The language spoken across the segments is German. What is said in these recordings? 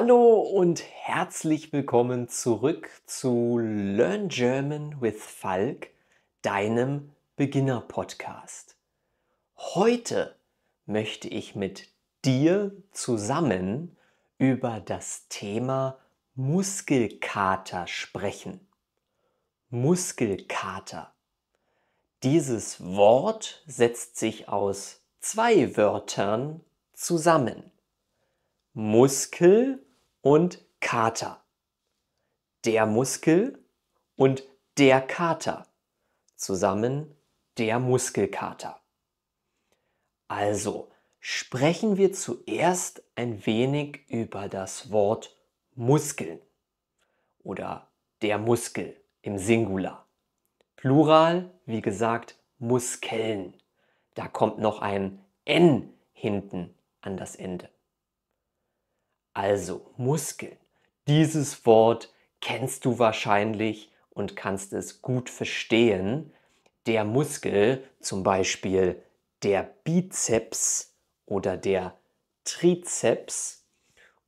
Hallo und herzlich willkommen zurück zu Learn German with Falk, deinem Beginner-Podcast. Heute möchte ich mit dir zusammen über das Thema Muskelkater sprechen. Muskelkater. Dieses Wort setzt sich aus zwei Wörtern zusammen. Muskel und Kater. Der Muskel und der Kater. Zusammen der Muskelkater. Also sprechen wir zuerst ein wenig über das Wort Muskeln oder der Muskel im Singular. Plural, wie gesagt, Muskeln. Da kommt noch ein N hinten an das Ende. Also Muskeln. Dieses Wort kennst du wahrscheinlich und kannst es gut verstehen. Der Muskel, zum Beispiel der Bizeps oder der Trizeps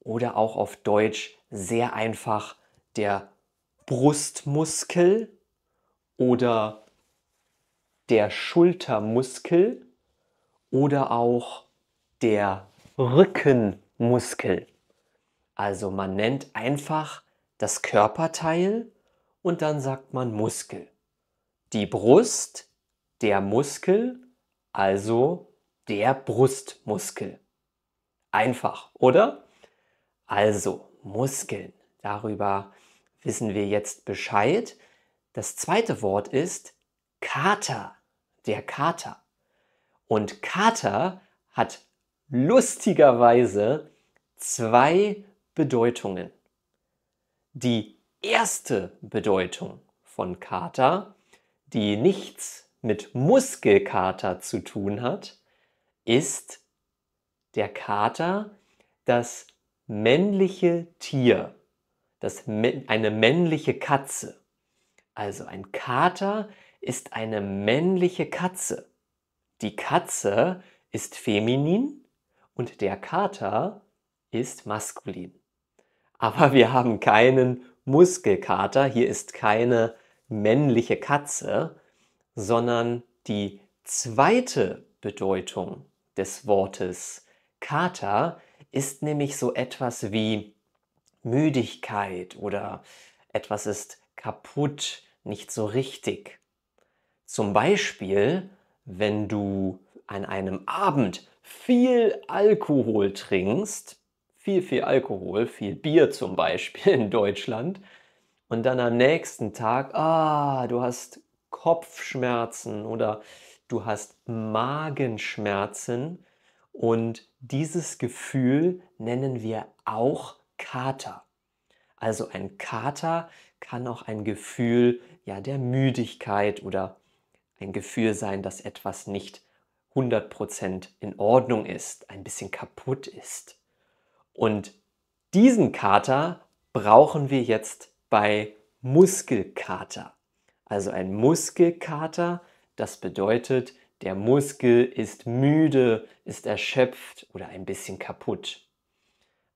oder auch auf Deutsch sehr einfach der Brustmuskel oder der Schultermuskel oder auch der Rückenmuskel. Also man nennt einfach das Körperteil und dann sagt man Muskel. Die Brust, der Muskel, also der Brustmuskel. Einfach, oder? Also Muskeln, darüber wissen wir jetzt Bescheid. Das zweite Wort ist Kater, der Kater. Und Kater hat lustigerweise zwei Bedeutungen. Die erste Bedeutung von Kater, die nichts mit Muskelkater zu tun hat, ist der Kater das männliche Tier, das, eine männliche Katze. Also ein Kater ist eine männliche Katze. Die Katze ist feminin und der Kater ist maskulin aber wir haben keinen Muskelkater. Hier ist keine männliche Katze, sondern die zweite Bedeutung des Wortes Kater ist nämlich so etwas wie Müdigkeit oder etwas ist kaputt, nicht so richtig. Zum Beispiel, wenn du an einem Abend viel Alkohol trinkst, viel, viel Alkohol, viel Bier zum Beispiel in Deutschland und dann am nächsten Tag, ah, du hast Kopfschmerzen oder du hast Magenschmerzen und dieses Gefühl nennen wir auch Kater. Also ein Kater kann auch ein Gefühl ja, der Müdigkeit oder ein Gefühl sein, dass etwas nicht 100% in Ordnung ist, ein bisschen kaputt ist. Und diesen Kater brauchen wir jetzt bei Muskelkater. Also ein Muskelkater, das bedeutet, der Muskel ist müde, ist erschöpft oder ein bisschen kaputt.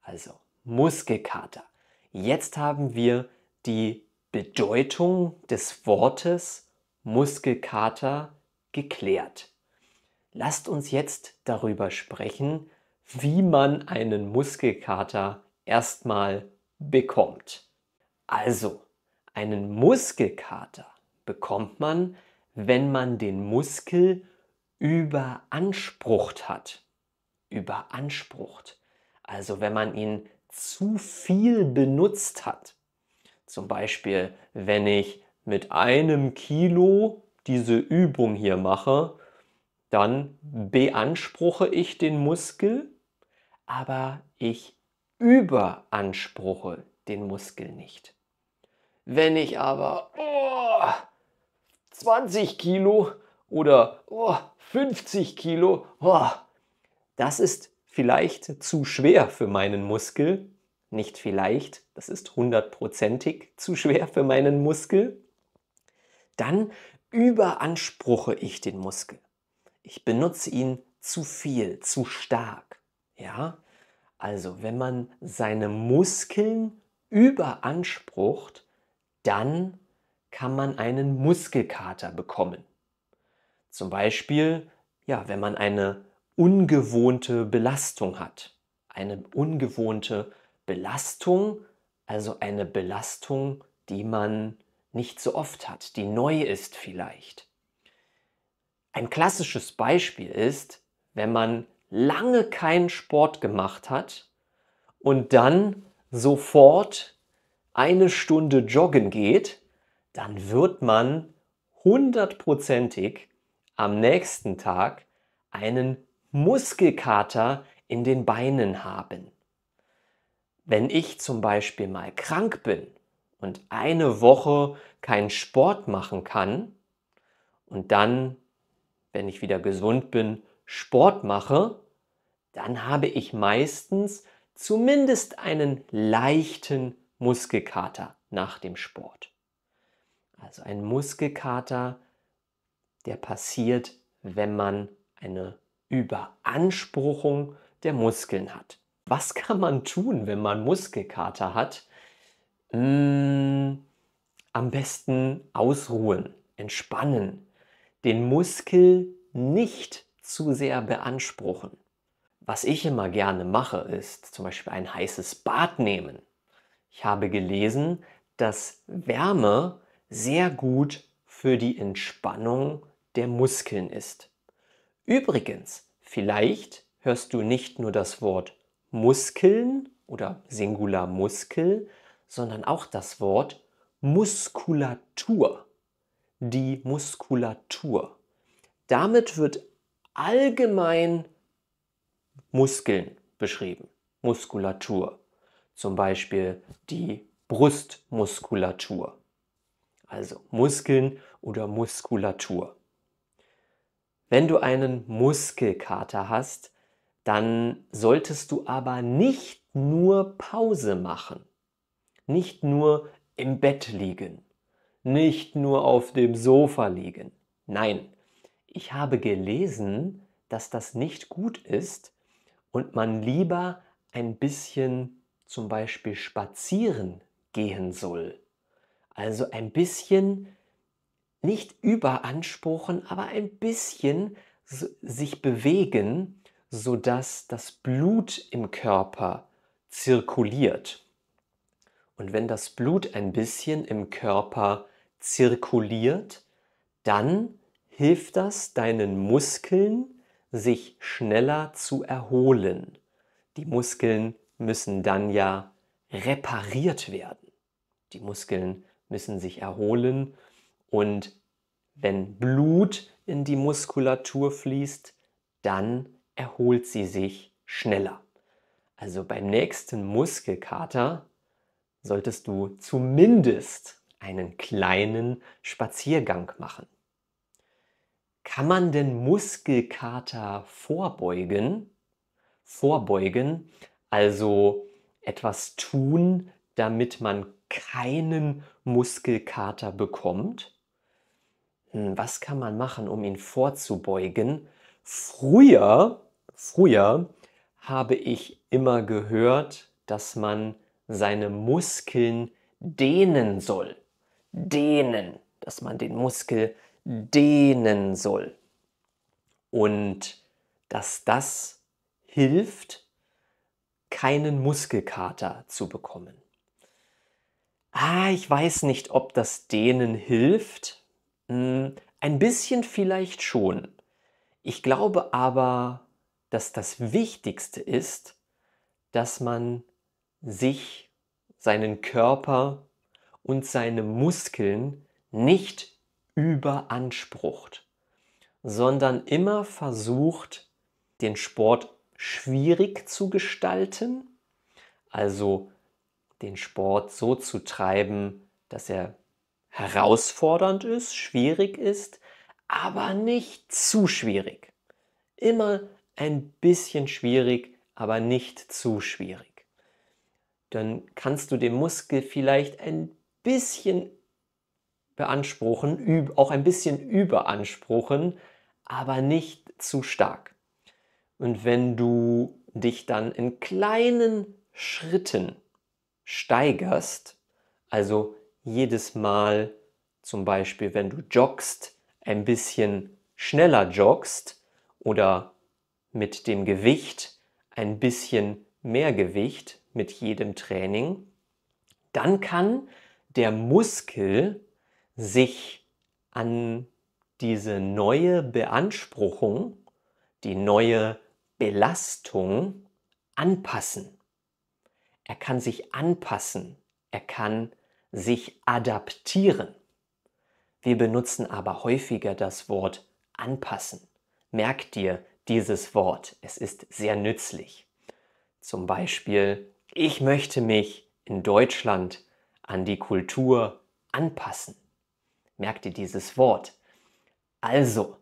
Also Muskelkater. Jetzt haben wir die Bedeutung des Wortes Muskelkater geklärt. Lasst uns jetzt darüber sprechen, wie man einen Muskelkater erstmal bekommt. Also, einen Muskelkater bekommt man, wenn man den Muskel überansprucht hat. Überansprucht. Also wenn man ihn zu viel benutzt hat. Zum Beispiel, wenn ich mit einem Kilo diese Übung hier mache, dann beanspruche ich den Muskel aber ich überanspruche den Muskel nicht. Wenn ich aber oh, 20 Kilo oder oh, 50 Kilo, oh, das ist vielleicht zu schwer für meinen Muskel. Nicht vielleicht, das ist hundertprozentig zu schwer für meinen Muskel. Dann überanspruche ich den Muskel. Ich benutze ihn zu viel, zu stark. Ja, Also wenn man seine Muskeln überansprucht, dann kann man einen Muskelkater bekommen. Zum Beispiel, ja, wenn man eine ungewohnte Belastung hat. Eine ungewohnte Belastung, also eine Belastung, die man nicht so oft hat, die neu ist vielleicht. Ein klassisches Beispiel ist, wenn man lange keinen Sport gemacht hat und dann sofort eine Stunde joggen geht, dann wird man hundertprozentig am nächsten Tag einen Muskelkater in den Beinen haben. Wenn ich zum Beispiel mal krank bin und eine Woche keinen Sport machen kann und dann, wenn ich wieder gesund bin, Sport mache, dann habe ich meistens zumindest einen leichten Muskelkater nach dem Sport. Also ein Muskelkater, der passiert, wenn man eine Überanspruchung der Muskeln hat. Was kann man tun, wenn man Muskelkater hat? Hm, am besten ausruhen, entspannen, den Muskel nicht zu sehr beanspruchen. Was ich immer gerne mache, ist zum Beispiel ein heißes Bad nehmen. Ich habe gelesen, dass Wärme sehr gut für die Entspannung der Muskeln ist. Übrigens, vielleicht hörst du nicht nur das Wort Muskeln oder Singular Muskel, sondern auch das Wort Muskulatur. Die Muskulatur. Damit wird allgemein Muskeln beschrieben. Muskulatur. Zum Beispiel die Brustmuskulatur. Also Muskeln oder Muskulatur. Wenn du einen Muskelkater hast, dann solltest du aber nicht nur Pause machen, nicht nur im Bett liegen, nicht nur auf dem Sofa liegen. Nein, ich habe gelesen, dass das nicht gut ist und man lieber ein bisschen zum Beispiel spazieren gehen soll. Also ein bisschen nicht überanspruchen, aber ein bisschen sich bewegen, sodass das Blut im Körper zirkuliert. Und wenn das Blut ein bisschen im Körper zirkuliert, dann hilft das deinen Muskeln, sich schneller zu erholen. Die Muskeln müssen dann ja repariert werden. Die Muskeln müssen sich erholen und wenn Blut in die Muskulatur fließt, dann erholt sie sich schneller. Also beim nächsten Muskelkater solltest du zumindest einen kleinen Spaziergang machen. Kann man den Muskelkater vorbeugen? Vorbeugen, also etwas tun, damit man keinen Muskelkater bekommt? Hm, was kann man machen, um ihn vorzubeugen? Früher, früher habe ich immer gehört, dass man seine Muskeln dehnen soll. Dehnen, dass man den Muskel dehnen soll. Und dass das hilft, keinen Muskelkater zu bekommen. Ah, ich weiß nicht, ob das Dehnen hilft, hm, ein bisschen vielleicht schon. Ich glaube aber, dass das Wichtigste ist, dass man sich, seinen Körper und seine Muskeln nicht überansprucht, sondern immer versucht, den Sport schwierig zu gestalten, also den Sport so zu treiben, dass er herausfordernd ist, schwierig ist, aber nicht zu schwierig. Immer ein bisschen schwierig, aber nicht zu schwierig. Dann kannst du den Muskel vielleicht ein bisschen beanspruchen, auch ein bisschen überanspruchen, aber nicht zu stark. Und wenn du dich dann in kleinen Schritten steigerst, also jedes Mal zum Beispiel, wenn du joggst, ein bisschen schneller joggst oder mit dem Gewicht ein bisschen mehr Gewicht mit jedem Training, dann kann der Muskel sich an diese neue Beanspruchung, die neue Belastung anpassen. Er kann sich anpassen, er kann sich adaptieren. Wir benutzen aber häufiger das Wort anpassen. Merk dir dieses Wort, es ist sehr nützlich. Zum Beispiel, ich möchte mich in Deutschland an die Kultur anpassen. Merk dir dieses Wort. Also,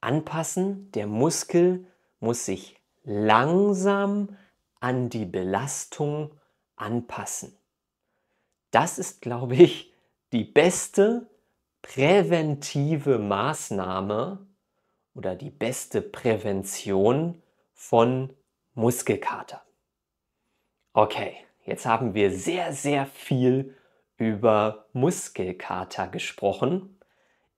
anpassen, der Muskel muss sich langsam an die Belastung anpassen. Das ist, glaube ich, die beste präventive Maßnahme oder die beste Prävention von Muskelkater. Okay, jetzt haben wir sehr, sehr viel über Muskelkater gesprochen.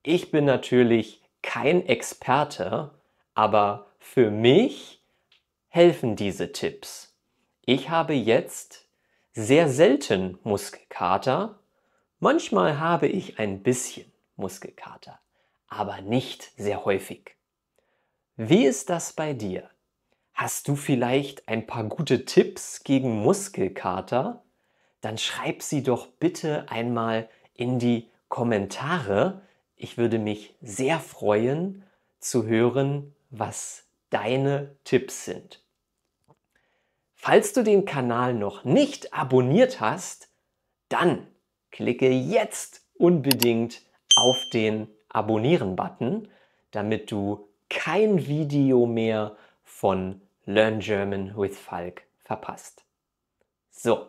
Ich bin natürlich kein Experte, aber für mich helfen diese Tipps. Ich habe jetzt sehr selten Muskelkater. Manchmal habe ich ein bisschen. Muskelkater, aber nicht sehr häufig. Wie ist das bei dir? Hast du vielleicht ein paar gute Tipps gegen Muskelkater? Dann schreib sie doch bitte einmal in die Kommentare. Ich würde mich sehr freuen zu hören, was deine Tipps sind. Falls du den Kanal noch nicht abonniert hast, dann klicke jetzt unbedingt auf den Abonnieren-Button, damit du kein Video mehr von Learn German with Falk verpasst. So,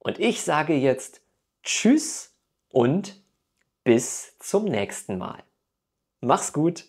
und ich sage jetzt Tschüss und bis zum nächsten Mal. Mach's gut!